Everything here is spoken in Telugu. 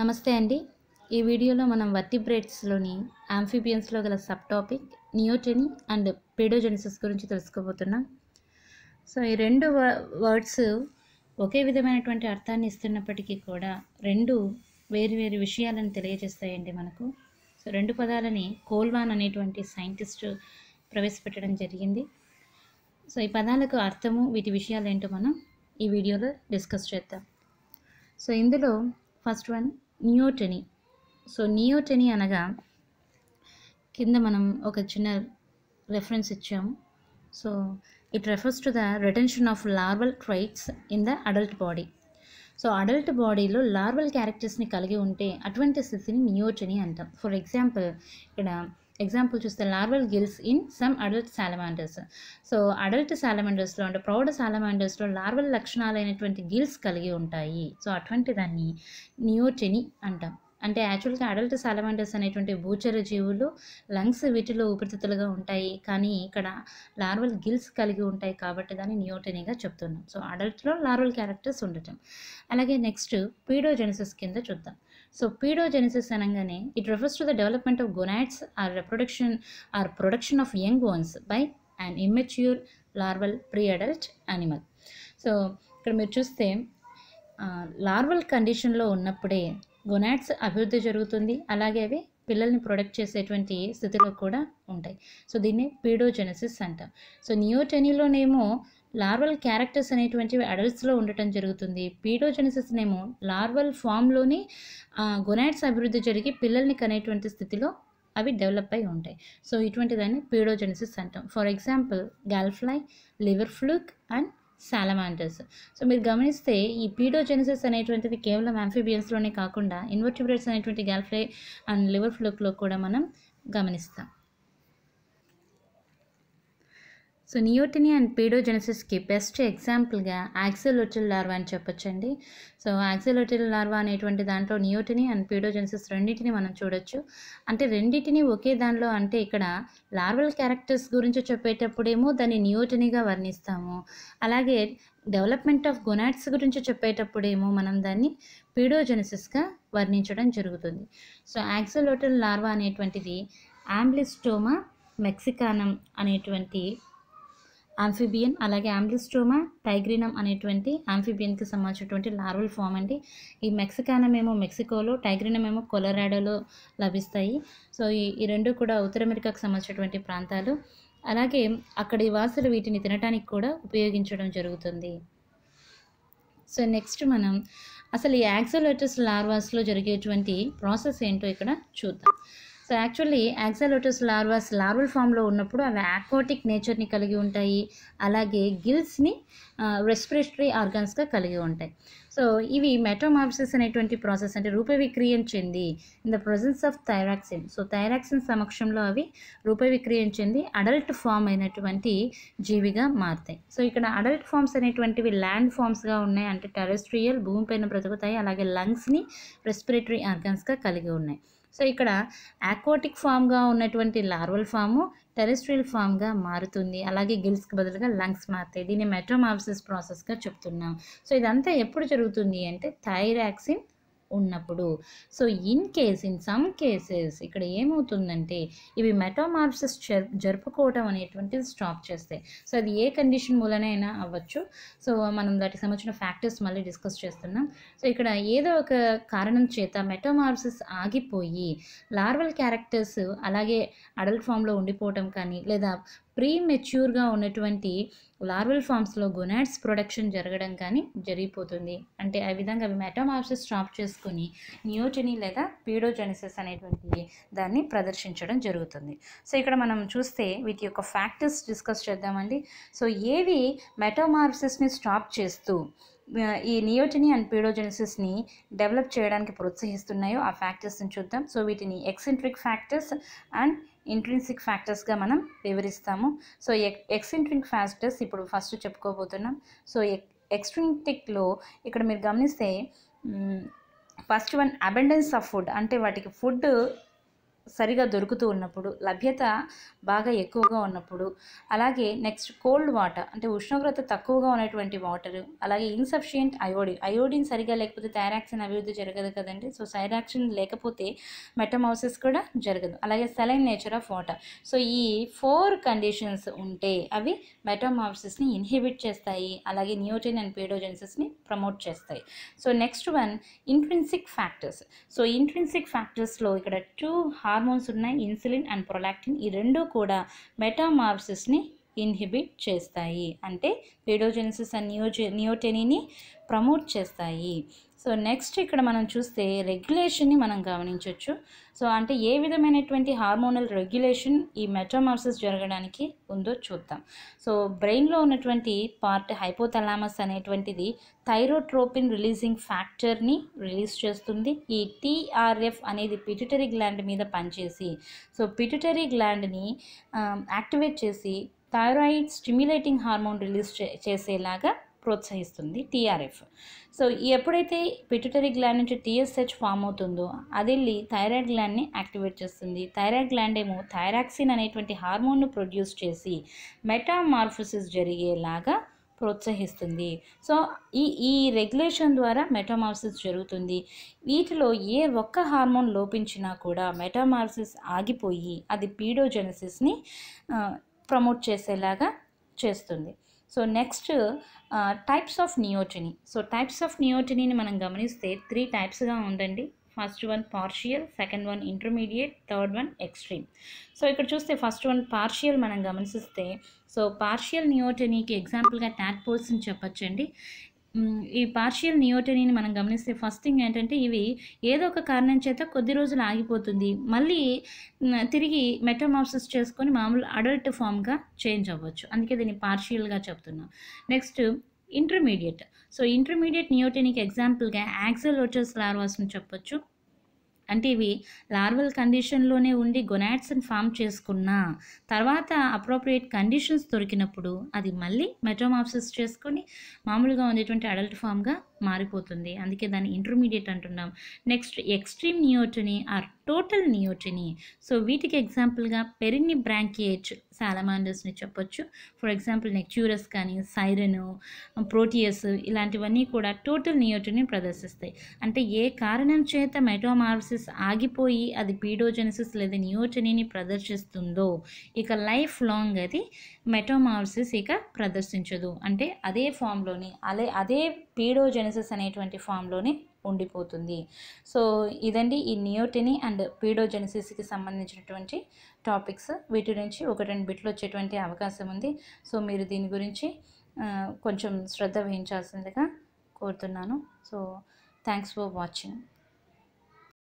నమస్తే అండి. ఈ వీడియోలో మనం వర్టిబ్రేట్స్లోని ఆంఫిబియన్స్లో గల sub topic neoteny and paedogenesis గురించి తెలుసుకోబోతున్నాం. సో ఈ రెండు వర్డ్స్ ఒకే విధమైనటువంటి అర్థాన్ని ఇస్తున్నప్పటికీ కూడా రెండు వేరు వేరు విషయాలను తెలియజేస్తాయండి మనకు. సో రెండు పదాలని కోల్వాన్ అనేటువంటి సైంటిస్ట్ ప్రవేశపెట్టడం జరిగింది. సో ఈ పదాలకు అర్థము వీటి విషయాలు ఏంటో మనం ఈ వీడియోలో డిస్కస్ చేద్దాం. సో ఇందులో first one neoteny. So neoteny అనగా కింద మనం ఒక చిన్న రెఫరెన్స్ ఇచ్చాము. So it refers to the retention of larval traits in the adult body so adult బాడీలో లార్వల్ క్యారెక్టర్స్ని కలిగి ఉంటే అటువంటి స్థితిని నియోటెనీ అంటాం. ఫర్ ఎగ్జాంపుల్ ఇక్కడ ఎగ్జాంపుల్ చూస్తే larval gills in some adult salamanders so adult సాలమాండర్స్లో అంటే ప్రౌఢ సాలమాండర్స్లో లార్వల్ లక్షణాలైనటువంటి గిల్స్ కలిగి ఉంటాయి. సో అటువంటి దాన్ని నియోచెని అంటాం. అంటే యాక్చువల్గా అడల్ట్ సాలమాండర్స్ అనేటువంటి భూచర జీవులు లంగ్స్ వీటిలో ఊపిరితిత్తులుగా ఉంటాయి. కానీ ఇక్కడ లార్వల్ గిల్స్ కలిగి ఉంటాయి కాబట్టి దాన్ని నియోటనీగా చెప్తున్నాం. సో అడల్ట్లో లార్వల్ క్యారెక్టర్స్ ఉండటం. అలాగే నెక్స్ట్ పీడోజెనిసిస్ కింద చూద్దాం. సో పీడోజెనిసిస్ అనగానే it refers to the development of gonads or reproduction or production of young ones by and immature larval pre adult animal so ఇక్కడ మీరు చూస్తే లార్వల్ కండిషన్లో ఉన్నప్పుడే గొనాట్స్ అభివృద్ధి జరుగుతుంది. అలాగే అవి పిల్లల్ని ప్రొడక్ట్ చేసేటువంటి స్థితిలో కూడా ఉంటాయి. సో దీన్ని పీడోజెనసిస్ అంటాం. సో నియోటెనీలోనేమో లార్వల్ క్యారెక్టర్స్ అనేటువంటివి అడల్ట్స్లో ఉండటం జరుగుతుంది. పీడోజెనసిస్నేమో లార్వల్ ఫామ్లోని గొనాట్స్ అభివృద్ధి జరిగి పిల్లల్ని కనేటువంటి స్థితిలో అవి డెవలప్ అయి ఉంటాయి. సో ఇటువంటి దాన్ని పీడోజెనసిస్ అంటాం. For example gallfly liver fluke and salamanders so మీరు గమనిస్తే ఈ పీడోజెనిసిస్ అనేటువంటిది కేవలం ఆంఫిబియన్స్లోనే కాకుండా ఇన్వర్టిబ్రేట్స్ అనేటువంటి గాల్ఫ్లై అండ్ లివర్ ఫ్లోక్లో కూడా మనం గమనిస్తాం. సో నియోటిని అండ్ పీడోజెనసిస్కి బెస్ట్ ఎగ్జాంపుల్గా యాక్సెలోటిల్ లార్వా అని చెప్పొచ్చండి. సో యాక్సెలోటిల్ లార్వా అనేటువంటి దాంట్లో నియోటిని అండ్ పీడోజెనసిస్ రెండింటిని మనం చూడొచ్చు. అంటే రెండింటిని ఒకే దానిలో అంటే ఇక్కడ లార్వల్ క్యారెక్టర్స్ గురించి చెప్పేటప్పుడేమో దాన్ని నియోటినిగా వర్ణిస్తాము. అలాగే డెవలప్మెంట్ ఆఫ్ గొనాట్స్ గురించి చెప్పేటప్పుడేమో మనం దాన్ని పీడోజెనసిస్గా వర్ణించడం జరుగుతుంది. సో యాక్సెలోటిల్ లార్వా అనేటువంటిది ఆంబ్లిస్టోమా మెక్సికానం అనేటువంటి ఆంఫిబియన్ అలాగే ఆంబ్లిస్టోమా టైగ్రినం అనేటువంటి ఆంఫిబియన్కి సంబంధించినటువంటి లార్వల్ ఫామ్ అండి. ఈ మెక్సికానం ఏమో మెక్సికోలో టైగ్రినం ఏమో కొలరాడోలో లభిస్తాయి. సో ఈ ఈ రెండు కూడా ఉత్తర అమెరికాకు సంబంధించినటువంటి ప్రాంతాలు. అలాగే అక్కడి వాసులు వీటిని తినడానికి కూడా ఉపయోగించడం జరుగుతుంది. సో నెక్స్ట్ మనం అసలు ఈ యాక్సలోటస్ లార్వాస్లో జరిగేటువంటి ప్రాసెస్ ఏంటో ఇక్కడ చూద్దాం. So actually axolotls larvas larval ఫామ్లో ఉన్నప్పుడు అవి ఆక్వాటిక్ నేచర్ని కలిగి ఉంటాయి. అలాగే గిల్స్ని రెస్పిరేటరీ ఆర్గాన్స్గా కలిగి ఉంటాయి. సో ఇవి మెటోమార్సిస్ అనేటువంటి ప్రాసెస్ అంటే రూపవిక్రియం చెంది in the presence of thyroxine so thyroxine సమక్షంలో అవి రూపవిక్రియం చెంది అడల్ట్ ఫామ్ అయినటువంటి జీవిగా మారుతాయి. సో ఇక్కడ అడల్ట్ ఫామ్స్ అనేటువంటివి ల్యాండ్ ఫామ్స్గా ఉన్నాయి. అంటే టెరెస్ట్రియల్ భూమిపైన బ్రతుకుతాయి. అలాగే లంగ్స్ని రెస్పిరేటరీ ఆర్గాన్స్గా కలిగి ఉన్నాయి. సో ఇక్కడ ఆక్వాటిక్ ఫామ్గా ఉన్నటువంటి లార్వల్ ఫాము టెరెస్ట్రియల్ ఫామ్గా మారుతుంది. అలాగే గిల్స్కి బదులుగా లంగ్స్ మారుతాయి. దీన్ని మెట్రోమార్సిస్ ప్రాసెస్గా చెప్తున్నాం. సో ఇదంతా ఎప్పుడు జరుగుతుంది అంటే థైరాక్సిన్ ఉన్నప్పుడు. So in case in some cases ఇక్కడ ఏమవుతుందంటే ఇవి మెటామార్ప్సిస్ జర్ జరుపుకోవటం అనేటువంటిది స్టాప్ చేస్తాయి. సో అది ఏ కండిషన్ మూలనైనా అవ్వచ్చు. సో మనం దానికి సంబంధించిన ఫ్యాక్టర్స్ మళ్ళీ డిస్కస్ చేస్తున్నాం. సో ఇక్కడ ఏదో ఒక కారణం చేత మెటోమార్సిస్ ఆగిపోయి లార్వల్ క్యారెక్టర్స్ అలాగే అడల్ట్ ఫామ్లో ఉండిపోవటం కానీ లేదా ప్రీ మెచ్యూర్గా ఉన్నటువంటి లార్వల్ ఫామ్స్లో గొనాడ్స్ ప్రొడక్షన్ జరగడం కానీ జరిగిపోతుంది. అంటే ఆ విధంగా అవి మెటామార్సిస్ స్టాప్ చేసుకుని నియోజని లేదా పీడోజెనిసిస్ అనేటువంటి దాన్ని ప్రదర్శించడం జరుగుతుంది. సో ఇక్కడ మనం చూస్తే వీటి యొక్క ఫ్యాక్టర్స్ డిస్కస్ చేద్దామండి. సో ఏవి మెటామార్సిస్ని స్టాప్ చేస్తూ ఈ నియోటిని అండ్ పీడోజెనిసిస్ని డెవలప్ చేయడానికి ప్రోత్సహిస్తున్నాయో ఆ ఫ్యాక్టర్స్ని చూద్దాం. సో వీటిని ఎక్సెంట్రిక్ ఫ్యాక్టర్స్ అండ్ ఇంట్రిన్సిక్ ఫ్యాక్టర్స్గా మనం వివరిస్తాము. సో ఎక్ ఎక్సెంట్రిక్ ఫ్యాక్టర్స్ ఇప్పుడు ఫస్ట్ చెప్పుకోబోతున్నాం. సో ఎక్ ఎక్స్ట్రింటిక్లో ఇక్కడ మీరు గమనిస్తే first one abundance of food అంటే వాటికి ఫుడ్ సరిగా దొరుకుతూ ఉన్నప్పుడు లభ్యత బాగా ఎక్కువగా ఉన్నప్పుడు అలాగే నెక్స్ట్ కోల్డ్ వాటర్ అంటే ఉష్ణోగ్రత తక్కువగా ఉన్నటువంటి వాటర్ అలాగే ఇన్సఫిషియంట్ అయోడిన్ అయోడిన్ సరిగా లేకపోతే థైరాక్సిన్ అభివృద్ధి జరగదు కదండి. సో థైరాక్సిన్ లేకపోతే మెటమౌసిస్ కూడా జరగదు. అలాగే saline nature of water. So ఈ ఫోర్ కండిషన్స్ ఉంటే అవి మెటమాసిస్ని ఇన్హిబిట్ చేస్తాయి అలాగే నియోటిన్ అండ్ పీడోజెన్సిస్ని ప్రమోట్ చేస్తాయి. So next one intrinsic factors. So intrinsic ఫ్యాక్టర్స్లో ఇక్కడ టూ హార్మోన్స్ ఉన్నాయి ఇన్సులిన్ అండ్ ప్రొలాక్టిన్ ఈ రెండు కూడా మెటామార్సిస్ని ఇన్హిబిట్ చేస్తాయి. అంటే పీడోజెనిసిస్ అండ్ నియోజె నియోటెనీని ప్రమోట్ చేస్తాయి. సో నెక్స్ట్ ఇక్కడ మనం చూస్తే రెగ్యులేషన్ని మనం గమనించవచ్చు సో అంటే ఏ విధమైనటువంటి హార్మోనల్ రెగ్యులేషన్ ఈ మెటామార్సిస్ జరగడానికి ఉందో చూద్దాం. సో బ్రెయిన్లో ఉన్నటువంటి పార్ట్ హైపోథలామస్ అనేటువంటిది థైరోట్రోపిన్ రిలీజింగ్ ఫ్యాక్టర్ని రిలీజ్ చేస్తుంది. ఈ టీఆర్ఎఫ్ అనేది పిటిటరీ గ్లాండ్ మీద పనిచేసి సో పిటిటరీ గ్లాండ్ని యాక్టివేట్ చేసి థైరాయిడ్ స్టిమ్యులేటింగ్ హార్మోన్ రిలీజ్ చే చేసేలాగా ప్రోత్సహిస్తుంది టీఆర్ఎఫ్. సో ఈ ఎప్పుడైతే పిట్యూటరీ గ్లాండ్ నుంచి టీఎస్హెచ్ ఫామ్ అవుతుందో అది వెళ్ళి థైరాయిడ్ గ్లాండ్ని యాక్టివేట్ చేస్తుంది. థైరాయిడ్ గ్లాండ్ ఏమో థైరాక్సిన్ అనేటువంటి హార్మోన్ను ప్రొడ్యూస్ చేసి మెటామార్ఫోసిస్ జరిగేలాగా ప్రోత్సహిస్తుంది. సో ఈ ఈ రెగ్యులేషన్ ద్వారా మెటామార్సిస్ జరుగుతుంది. వీటిలో ఏ ఒక్క హార్మోన్ లోపించినా కూడా మెటామార్సిస్ ఆగిపోయి అది పీడోజెనసిస్ని ప్రమోట్ చేసేలాగా చేస్తుంది. So next types of neoteny so types of నియోటనీని మనం గమనిస్తే త్రీ టైప్స్గా ఉందండి. First one partial second one intermediate third one extreme so ఇక్కడ చూస్తే ఫస్ట్ వన్ పార్షియల్ మనం గమనిస్తే సో పార్షియల్ నియోటనీకి ఎగ్జాంపుల్గా ట్యాడ్పోల్స్ అని చెప్పచ్చండి. ఈ పార్షియల్ నియోటనీని మనం గమనిస్తే ఫస్ట్ థింగ్ ఏంటంటే ఇవి ఏదో ఒక కారణం చేత కొద్ది రోజులు ఆగిపోతుంది. మళ్ళీ తిరిగి మెటమార్సిస్ చేసుకొని మామూలు అడల్ట్ ఫామ్గా చేంజ్ అవ్వచ్చు. అందుకే దీన్ని పార్షియల్గా చెప్తున్నాం. Next intermediate so intermediate neotenic ఎగ్జాంపుల్గా యాక్సలోటస్ లార్వాస్ని చెప్పొచ్చు. అంటే ఇవి లార్వల్ కండిషన్లోనే ఉండి గొనాడ్స్ని ఫామ్ చేసుకున్న తర్వాత అప్రోప్రియేట్ కండిషన్స్ దొరికినప్పుడు అది మళ్ళీ మెటోమాప్సిస్ చేసుకొని మామూలుగా ఉండేటువంటి అడల్ట్ ఫామ్గా మారిపోతుంది. అందుకే దాన్ని ఇంటర్మీడియట్ అంటున్నాం. Next extreme neoteny or total neoteny. So వీటికి ఎగ్జాంపుల్గా పెరిన్ని బ్రాంకియేట్ సాలమాండర్స్ని చెప్పొచ్చు. ఫర్ ఎగ్జాంపుల్ నెక్చూరస్ కానీ సైరను ప్రోటియస్ ఇలాంటివన్నీ కూడా టోటల్ నియోటిని ప్రదర్శిస్తాయి. అంటే ఏ కారణం చేత మెటోమార్సిస్ ఆగిపోయి అది పీడోజెనసిస్ లేదా నియోటనీని ప్రదర్శిస్తుందో ఇక లైఫ్ లాంగ్ అది మెటోమార్సిస్ ఇక ప్రదర్శించదు. అంటే అదే ఫామ్లోని అదే అదే పీడోజెనసిస్ అనేటువంటి ఫామ్లోనే ఉండిపోతుంది. సో ఇదండి ఈ నియోటిని అండ్ పీడోజెనసిస్కి సంబంధించినటువంటి టాపిక్స్. వీటి నుంచి ఒక రెండు బిట్లు వచ్చేటువంటి అవకాశం ఉంది. సో మీరు దీని గురించి కొంచెం శ్రద్ధ వహించాల్సిందిగా కోరుతున్నాను. So thanks for watching.